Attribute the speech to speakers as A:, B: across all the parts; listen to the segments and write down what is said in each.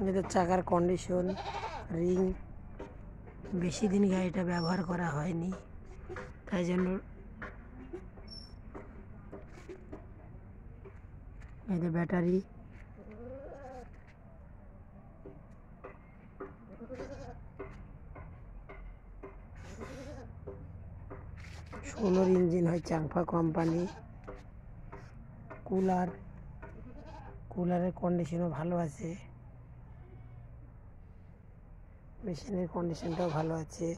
A: এদের চাকার condition ring বেশি দিন গাড়িটা ব্যবহার করা হয়নি, তাই জন্য এদের ব্যাটারি ষোলোর ইঞ্জিন হয় চাংফা কোম্পানি কুলার কুলারের কন্ডিশনও ভালো আছে। মেশিনের কন্ডিশনটাও ভালো আছে।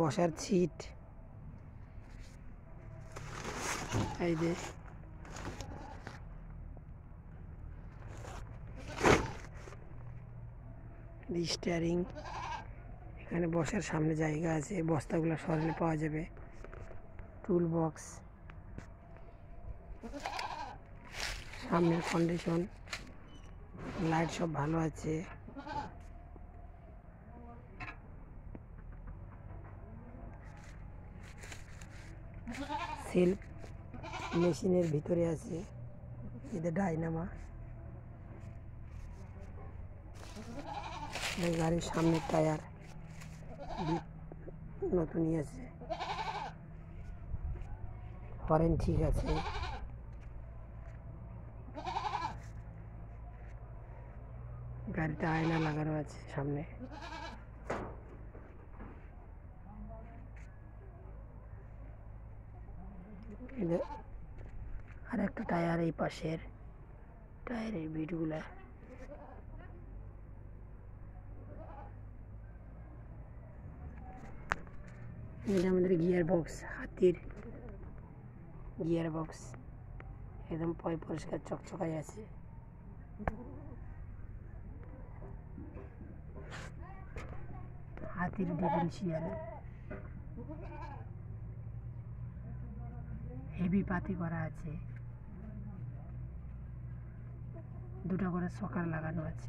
A: বসার সিট এই যে। স্টিয়ারিং এখানে বসার সামনে জায়গা আছে। বস্তাগুলো সরালে পাওয়া যাবে। টুল বক্স সামনের কন্ডিশন লাইট সব ভালো আছে। সেলফ মেশিনের ভিতরে আছে। এদের ডাইনামা। গাড়ির সামনের টায়ার নতুনই আছে। হরেন ঠিক আছে। গাড়িতে আয়না লাগানো আছে সামনে। এদের আর একটা টায়ার এই পাশের। টায়ারের বিটগুলা এটা আমাদের গিয়ার বক্স হাতির গিয়ার বক্স একদম পয় পরিষ্কার চকচকাই আছে। হাতির ডিফারেন্সিয়াল হেভি পাতি করা আছে। দুটো করে সকার লাগানো আছে।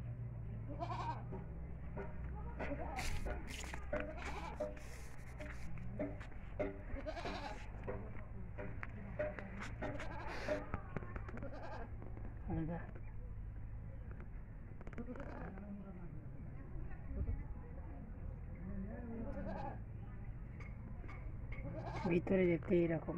A: ভিতরে যেতে এরকম।